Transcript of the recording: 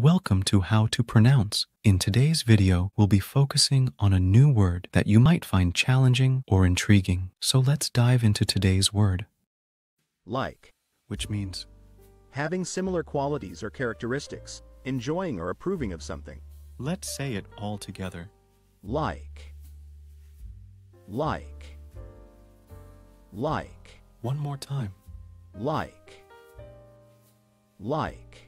Welcome to How to Pronounce. In today's video, we'll be focusing on a new word that you might find challenging or intriguing. So let's dive into today's word, like, which means having similar qualities or characteristics, enjoying or approving of something, let's say it all together. like, like, like, One more time. like, like,